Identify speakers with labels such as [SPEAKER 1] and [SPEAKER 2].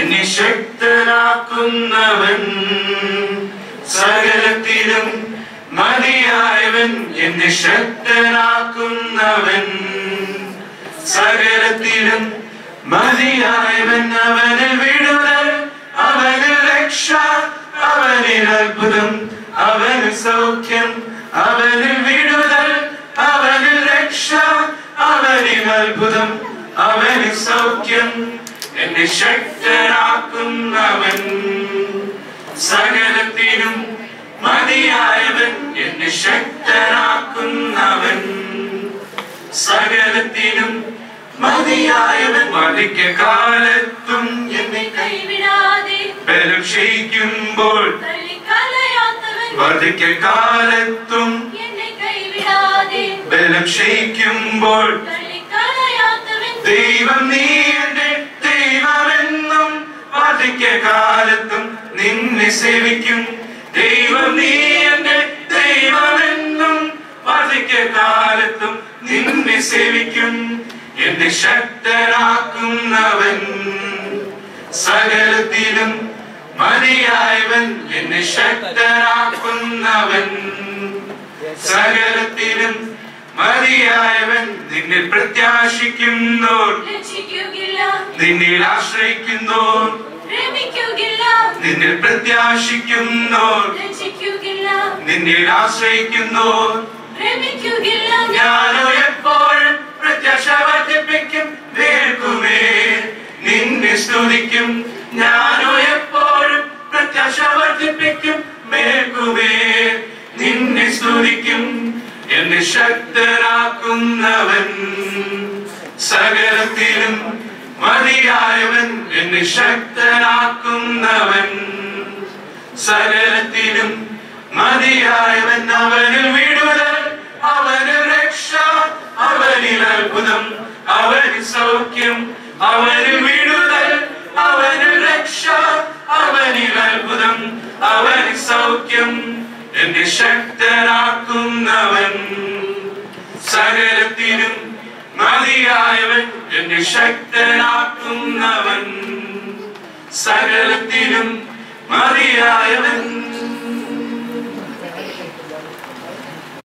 [SPEAKER 1] എന്നെ ശക്തനാക്കുന്നവൻ സകലത്തിലും മതിയായവൻ എന്നെ ശക്തനാക്കുന്നവൻ. സകലത്തിലും മതിയായവൻ അവനിൽ വിടുതൽ അവനിൽ രക്ഷ അവനിൽ അത്ഭുതം അവന് സൗഖ്യം അവനിൽ വിടുതൽ അവനിൽ രക്ഷ അവനിൽ അത്ഭുതം അവന് സൗഖ്യം. എന്നെ ശക്തനാക്കുന്നവൻ സകലത്തിനും മതിയായവൻ എന്നെ ശക്തനാക്കുന്നവൻ സകലത്തിനും മതിയായവൻ മതിക്ക കാലത്തും എന്നെ
[SPEAKER 2] കൈവിടാതെ
[SPEAKER 1] ബലം ക്ഷയിക്കുമ്പോൾ
[SPEAKER 2] തള്ളിക്കളയാത്തവൻ
[SPEAKER 1] കാലത്തും
[SPEAKER 2] എന്നെ കൈവിടാതെ
[SPEAKER 1] ബലം ക്ഷയിക്കുമ്പോൾ ദൈവം നീ കാലത്തും നിന്നെ സേവിക്കും. ദൈവം നീ എന്റെ ദൈവമെന്നും വർദ്ധിക്ക കാലത്തും നിന്നെ സേവിക്കും. എന്നെ ശക്തനാക്കുന്നവൻ സകലത്തിലും മതിയായവൻ. എന്നെ ശക്തനാക്കുന്നവൻ സകലത്തിലും മതിയായവൻ. നിന്നിൽ പ്രത്യാശിക്കുന്നോർ
[SPEAKER 2] നിന്നെ
[SPEAKER 1] നിന്നിൽ ആശ്രയിക്കുന്നോർ നിന്നിൽ പ്രത്യാശിക്കുന്നോർ. നിന്നിൽ ആശ്രയിക്കുന്നോർ. ഞാനോ എപ്പോഴും പ്രത്യാശ വർദ്ധിപ്പിക്കും? വേർക്കുമേ നിന്നെ സ്തുതിക്കും. ഞാനോ എപ്പോഴും പ്രത്യാശ വർദ്ധിപ്പിക്കും? മേൽക്കുമേ. നിന്നെ സ്തുതിക്കും. എന്നെ ശക്തരാക്കുന്നവൻ സകലത്തിലും മതിയായവൻ എന്നെ ശക്തനാക്കുന്നവൻ. സകലത്തിലും മതിയായവൻ അവനിൽ വിടുതൽ അവന് രക്ഷ അവനിൽ അത്ഭുതം അവന് സൗഖ്യം അവന് വിടുതൽ അവന് രക്ഷ അവനിൽ അത്ഭുതം അവന് സൗഖ്യം എന്നെ ശക്തനാക്കുന്നവൻ. സകലത്തിനും മതിയായവൻ എന്നെ ശക്തനാക്കുന്നവൻ. സകലത്തിനും മതിയായവൻ